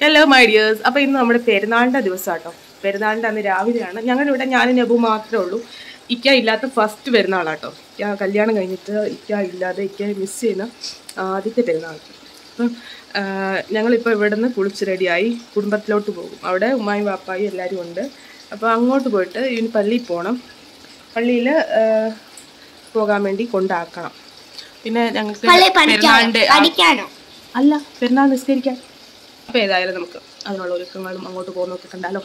Hello my dears അപ്പോൾ ഇന്ന് നമ്മുടെ പെരുന്നാളിന്റെ ദിവസം കേട്ടോ പെരുന്നാളിന്റെ അന്ന് രാവിലെയാണ്. ഞങ്ങളുടെ ഇവിടെ ഞാനും നബു മാത്രമേ ഉള്ളൂ. ഇക്ക ഇല്ലാത്ത ഫസ്റ്റ് പെരുന്നാളാട്ടോ. ഇക്ക കല്യാണം കഴിഞ്ഞിട്ട് ഇക്ക ഇല്ലാതെ ഇക്ക മിസ് ചെയ്യുന്ന ആദ്യത്തെ പെരുന്നാൾ. അപ്പം ഞങ്ങളിപ്പോൾ ഇവിടെ നിന്ന് കുളിച്ച് റെഡിയായി കുടുംബത്തിലോട്ട് പോകും. അവിടെ ഉമ്മായും വാപ്പായും എല്ലാവരും ഉണ്ട്. അപ്പോൾ അങ്ങോട്ട് പോയിട്ട് ഇനി പള്ളിയിൽ പോകണം പള്ളിയിൽ പോകാൻ വേണ്ടി കൊണ്ടാക്കണം. പിന്നെ ഞങ്ങൾക്ക് പെരുന്നാളിന്റെ അല്ല പെരുന്നാൾ നിസ്കരിക്കാൻ. അപ്പോൾ ഏതായാലും നമുക്ക് അതിനുള്ള ഒരുക്കങ്ങളും അങ്ങോട്ട് പോകുന്നൊക്കെ കണ്ടാലോ?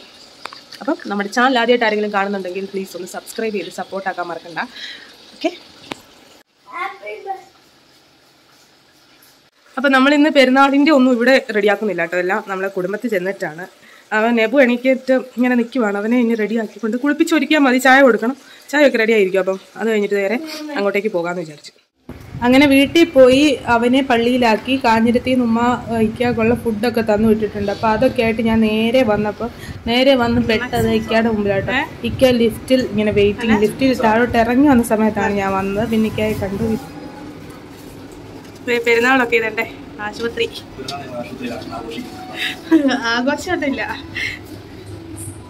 അപ്പം നമ്മുടെ ചാനൽ ആദ്യമായിട്ട് ആരെങ്കിലും കാണുന്നുണ്ടെങ്കിൽ പ്ലീസ് ഒന്ന് സബ്സ്ക്രൈബ് ചെയ്ത് സപ്പോർട്ടാക്കാൻ മറക്കണ്ട. ഓക്കെ അപ്പം നമ്മൾ ഇന്ന് പെരുന്നാളിന്റെ ഒന്നും ഇവിടെ റെഡിയാക്കുന്നില്ല കേട്ടോ. എല്ലാം നമ്മളെ കുടുംബത്തിൽ ചെന്നിട്ടാണ്. അവൻ നെബു എണീക്കിട്ട് ഇങ്ങനെ നിൽക്കുവാണ് അവനെ ഇനി റെഡിയാക്കിക്കൊണ്ട് കുളിപ്പിച്ചൊരുക്കിയാൽ മതി. ചായ കൊടുക്കണം. ചായ ഒക്കെ റെഡി ആയിരിക്കും അപ്പം. അത് കഴിഞ്ഞിട്ട് നേരെ അങ്ങോട്ടേക്ക് പോകാമെന്ന് വിചാരിച്ചു. അങ്ങനെ വീട്ടിൽ പോയി അവനെ പള്ളിയിലാക്കി കാഞ്ഞിരത്തി ഉമ്മ ഇക്കാക്കുള്ള ഫുഡൊക്കെ തന്നു വിട്ടിട്ടുണ്ട്. അപ്പോൾ അതൊക്കെ ആയിട്ട് ഞാൻ നേരെ വന്നപ്പോൾ നേരെ വന്ന് പെട്ടത് ഇക്കയുടെ മുമ്പിലാട്ടോ. ഇക്ക ലിഫ്റ്റിൽ ഇങ്ങനെ വെയിറ്റിംഗ് ലിഫ്റ്റിൽ താഴോട്ട് ഇറങ്ങി വന്ന സമയത്താണ് ഞാൻ വന്നത്. പിന്നെ ഇക്കയെ കണ്ടു. പെരുന്നാളൊക്കെ ഇതണ്ടേ ആശുപത്രി. ആഘോഷമൊന്നുമില്ല.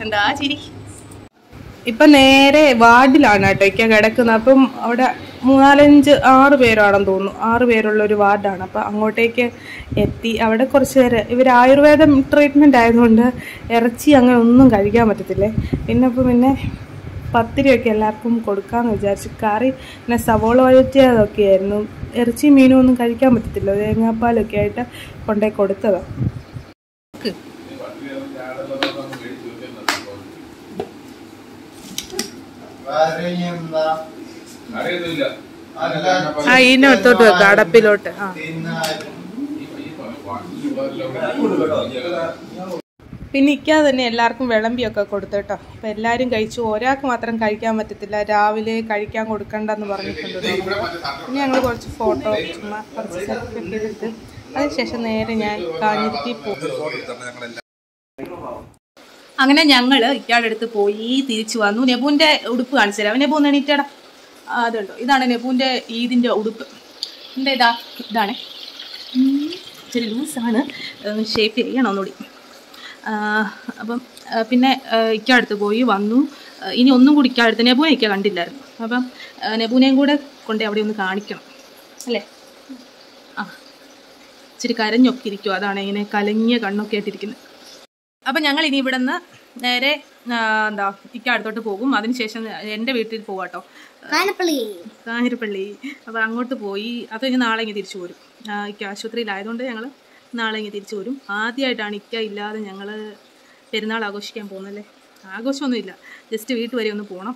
എന്താ ചിരി? ഇപ്പൊ നേരെ വാർഡിലാണ് കേട്ടോ ഇക്ക കിടക്കുന്നത്. അപ്പം അവിടെ മൂന്നാലഞ്ച് ആറ് പേരാണെന്ന് തോന്നുന്നു. ആറ് പേരുള്ള ഒരു വാർഡാണ്. അപ്പം അങ്ങോട്ടേക്ക് എത്തി. അവിടെ കുറച്ച് പേര്. ഇവർ ആയുർവേദം ട്രീറ്റ്മെന്റ് ആയതുകൊണ്ട് ഇറച്ചി അങ്ങനെ ഒന്നും കഴിക്കാൻ പറ്റത്തില്ലേ? പിന്നെ അപ്പം പിന്നെ പത്തിരിയൊക്കെ എല്ലാവർക്കും കൊടുക്കാമെന്ന് വിചാരിച്ചു കറി പിന്നെ സവോള വഴറ്റിയതൊക്കെ ആയിരുന്നു ഇറച്ചി മീനും ഒന്നും കഴിക്കാൻ പറ്റത്തില്ല. തേങ്ങാപ്പാലൊക്കെ ആയിട്ട് കൊണ്ടേ കൊടുത്തതാണ് ആ ഇതിനകത്തോട്ട് വെക്കാം അടപ്പിലോട്ട്. ആ. പിന്നെ ഇക്കാ തന്നെ എല്ലാവർക്കും വിളമ്പിയൊക്കെ കൊടുത്തു കേട്ടോ. എല്ലാരും എല്ലാവരും കഴിച്ചു. ഒരാൾക്ക് മാത്രം കഴിക്കാൻ പറ്റത്തില്ല. രാവിലെ കഴിക്കാൻ കൊടുക്കണ്ടെന്ന് പറഞ്ഞിട്ടുണ്ട് പിന്നെ ഞങ്ങൾ കുറച്ച് ഫോട്ടോ ചുമ്മാ കുറച്ച് സെൽഫി ഒക്കെ എടുത്ത് അതിനുശേഷം നേരെ ഞാൻ കാഞ്ഞിരുത്തി പോകും അങ്ങനെ ഞങ്ങൾ ഇക്കാടെ അടുത്ത് പോയി തിരിച്ചു വന്നു. നെബുവിന്റെ ഉടുപ്പ് കാണിച്ചു തരാം. നെബു ഒന്ന് എണീറ്റടാ അതുണ്ടോ ഇതാണ് നെബുവിന്റെ ഈദിന്റെ ഉടുപ്പ്. എന്റെ ഇതാ ഇതാണ് ഇച്ചിരി ലൂസാണ്. ഷേപ്പ് ചെയ്യണം ഒന്നുകൂടി. അപ്പം പിന്നെ ഇക്കടുത്ത് പോയി വന്നു. ഇനി ഒന്നും കൂടി ഇക്കടുത്ത് നെബുവിനെ ഇക്ക കണ്ടില്ലായിരുന്നു. അപ്പം നെബുവിനെയും കൂടെ കൊണ്ട് അവിടെ ഒന്ന് കാണിക്കണം. അല്ലേ? ആ. ഇച്ചിരി കരഞ്ഞൊക്കെ ഇരിക്കും അതാണ് ഇങ്ങനെ കലങ്ങിയ കണ്ണൊക്കെ ആയിട്ടിരിക്കുന്നത് അപ്പം ഞങ്ങൾ ഇനി ഇവിടെ നിന്ന് നേരെ എന്താ ഇക്ക അടുത്തോട്ട് പോകും. അതിനുശേഷം എന്റെ വീട്ടിൽ പോവാട്ടോ. കാഞ്ഞിരപ്പള്ളി. കാഞ്ഞിരപ്പള്ളി. അപ്പോൾ അങ്ങോട്ട് പോയി. അത് ഇനി നാളെ ഇങ്ങനെ തിരിച്ചു പോരും ഇക്ക ആശുപത്രിയിലായതുകൊണ്ട് ഞങ്ങൾ നാളെ ഇങ്ങനെ തിരിച്ചു വരും. ആദ്യമായിട്ടാണ് ഇക്ക ഇല്ലാതെ ഞങ്ങൾ പെരുന്നാൾ ആഘോഷിക്കാൻ പോകുന്നല്ലേ? ആഘോഷമൊന്നുമില്ല. ജസ്റ്റ് വീട്ടിൽ വരെ ഒന്ന് പോകണം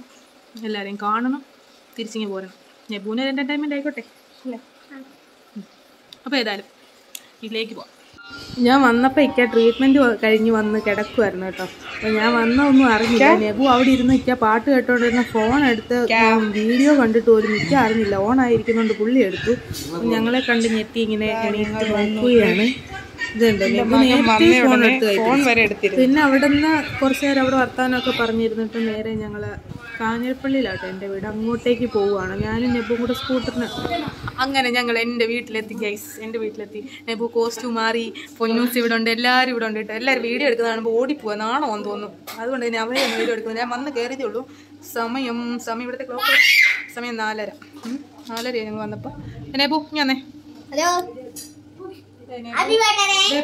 എല്ലാവരെയും കാണണം. തിരിച്ചിങ്ങ് പോരണം. നെബൂന് എന്റർടൈൻമെന്റ് ആയിക്കോട്ടെ? അല്ലേ? അപ്പോൾ ഏതായാലും ഇതിലേക്ക് പോവാം. ഞാൻ വന്നപ്പോൾ ഇക്ക ട്രീറ്റ്മെന്റ് കഴിഞ്ഞ് വന്ന് കിടക്കുമായിരുന്നു കേട്ടോ. അപ്പോൾ ഞാൻ വന്ന ഒന്നും അറിഞ്ഞില്ല നെബു അവിടെ ഇരുന്ന് ഇക്ക പാട്ട് കേട്ടോണ്ടിരുന്ന ഫോൺ എടുത്ത് വീഡിയോ കണ്ടിട്ട് പോലും ഇക്ക അറിഞ്ഞില്ല. ഓൺ ആയിരിക്കുന്നതുകൊണ്ട് പുള്ളി എടുത്തു. ഞങ്ങളെ കണ്ട് ഞെട്ടി ഇങ്ങനെ എണീറ്റ് നോക്കുകയാണ്. ഇതുണ്ട്. പിന്നെ അവിടെ നിന്ന് കുറച്ച് നേരം അവിടെ വർത്താനമൊക്കെ പറഞ്ഞിരുന്നിട്ട് നേരെ ഞങ്ങൾ കാഞ്ഞിരപ്പള്ളിയിലാട്ടോ എന്റെ വീട്. അങ്ങോട്ടേക്ക് പോവുകയാണ്. ഞാനും നെബും കൂടെ സ്കൂട്ടറിന് അങ്ങനെ ഞങ്ങൾ എന്റെ വീട്ടിലെത്തി ഗൈസ് എന്റെ വീട്ടിലെത്തി. നെബു കോസ്റ്റ്യൂം മാറി. പൊന്നൂസ് ഇവിടെ ഉണ്ട്. എല്ലാവരും ഇവിടെ ഉണ്ട് കേട്ടോ. എല്ലാവരും വീഡിയോ എടുക്കുന്ന കാണുമ്പോൾ ഓടിപ്പോവാ. നാണോ എന്ന് തോന്നുന്നു അതുകൊണ്ട് തന്നെ അവരെ വീഡിയോ എടുക്കുന്നു. ഞാൻ വന്ന് കയറിയതേ ഉള്ളൂ സമയം സമയം ഇവിടുത്തെ ക്ലോക്ക് സമയം നാലര. ഉം, നാലര ഞങ്ങൾ വന്നപ്പോൾ നെബു ഞാനേ ഹലോ.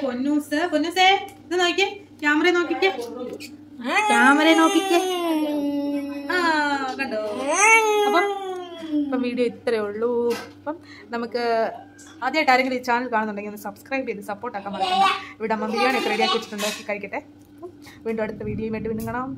പൊന്നൂസ് പൊന്നൂസേ ഇത് നോക്കിയേ ക്യാമറ നോക്കിക്കേ. ക്യാമറ നോക്കിക്കേ. ആ കണ്ടോ? അപ്പം ഇപ്പം വീഡിയോ ഇത്രയേ ഉള്ളൂ. അപ്പം നമുക്ക് ആദ്യമായിട്ട് ആരെങ്കിലും ഈ ചാനൽ കാണുന്നുണ്ടെങ്കിൽ ഒന്ന് സബ്സ്ക്രൈബ് ചെയ്ത് സപ്പോർട്ട് ആക്കാൻ മറക്കണ്ട. ഇവിടെ അമ്മ ബിരിയാണി ഒക്കെ റെഡിയാക്കി വെച്ചിട്ടുണ്ടാക്കി കഴിക്കട്ടെ. വീണ്ടും അടുത്ത വീഡിയോയുമായിട്ട് വീണ്ടും കാണാം.